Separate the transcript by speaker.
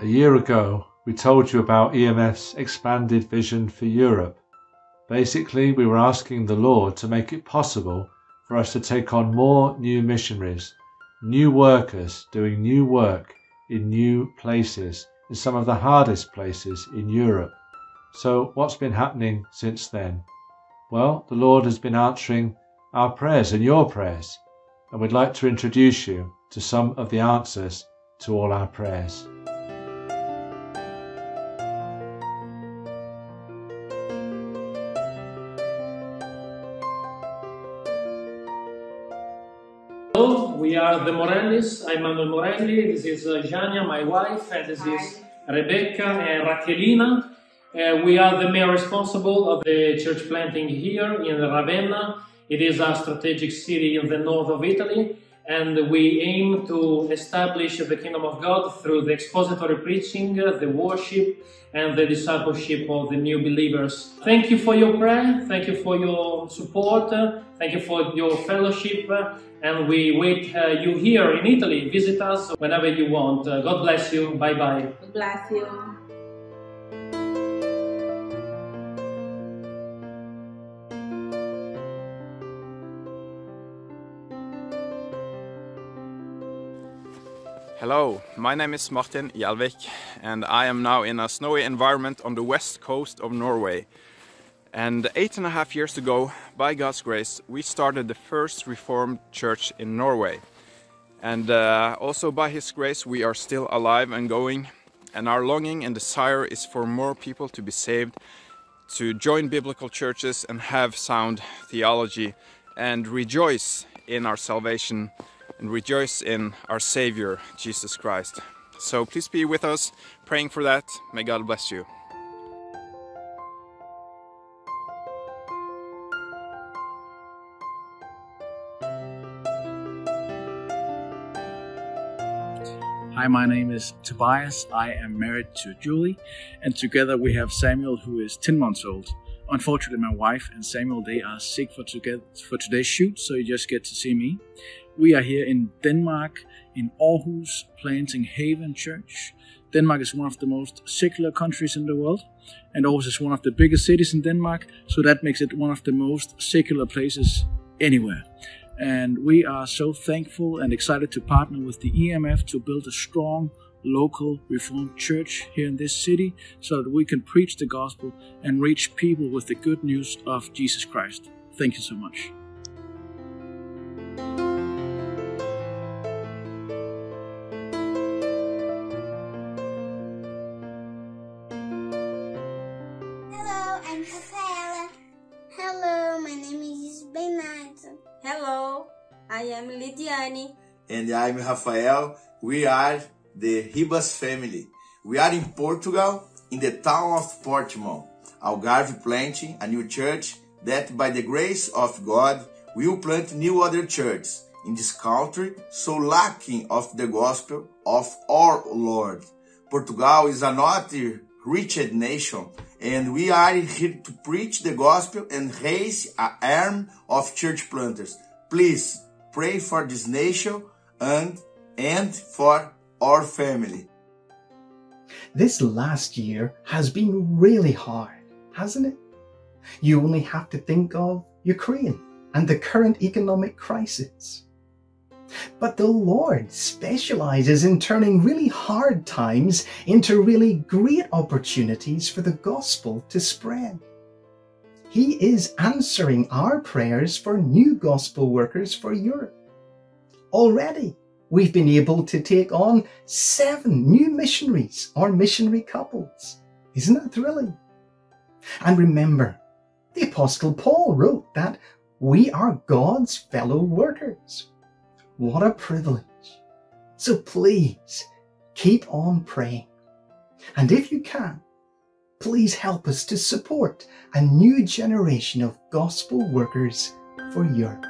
Speaker 1: A year ago, we told you about EMF's expanded vision for Europe. Basically, we were asking the Lord to make it possible for us to take on more new missionaries, new workers doing new work in new places, in some of the hardest places in Europe. So, what's been happening since then? Well, the Lord has been answering our prayers and your prayers, and we'd like to introduce you to some of the answers to all our prayers.
Speaker 2: We are the Morellis. I'm Manuel Morelli. This is uh, Jania, my wife, and this is Rebecca and Raquelina. Uh, we are the main responsible of the church planting here in Ravenna. It is a strategic city in the north of Italy, and we aim to establish the kingdom of God through the expository preaching, the worship, and the discipleship of the new believers. Thank you for your prayer, thank you for your support, thank you for your fellowship, and we wait uh, you here in Italy. Visit us whenever you want. Uh, God bless you. Bye bye.
Speaker 3: Bless you.
Speaker 4: Hello, my name is Martin Hjelvik and I am now in a snowy environment on the west coast of Norway. And eight and a half years ago, by God's grace, we started the first Reformed church in Norway. And uh, also by His grace, we are still alive and going. And our longing and desire is for more people to be saved, to join biblical churches and have sound theology, and rejoice in our salvation and rejoice in our Savior, Jesus Christ. So please be with us, praying for that. May God bless you.
Speaker 5: Hi, my name is Tobias. I am married to Julie, and together we have Samuel, who is 10 months old. Unfortunately, my wife and Samuel they are sick for, to for today's shoot, so you just get to see me. We are here in Denmark, in Aarhus, planting Haven Church. Denmark is one of the most secular countries in the world, and Aarhus is one of the biggest cities in Denmark, so that makes it one of the most secular places anywhere. And we are so thankful and excited to partner with the EMF to build a strong local Reformed church here in this city so that we can preach the gospel and reach people with the good news of Jesus Christ. Thank you so much.
Speaker 3: I am Lidiane.
Speaker 6: And I'm Rafael. We are the Ribas family. We are in Portugal, in the town of Portimão, Algarve planting a new church that by the grace of God will plant new other churches in this country so lacking of the gospel of our Lord. Portugal is another rich nation and we are here to preach the gospel and raise an arm of church planters. Please pray for this nation and, and for our family.
Speaker 7: This last year has been really hard, hasn't it? You only have to think of Ukraine and the current economic crisis. But the Lord specializes in turning really hard times into really great opportunities for the gospel to spread. He is answering our prayers for new gospel workers for Europe. Already, we've been able to take on seven new missionaries or missionary couples. Isn't that thrilling? And remember, the Apostle Paul wrote that we are God's fellow workers. What a privilege. So please keep on praying. And if you can, please help us to support a new generation of gospel workers for Europe.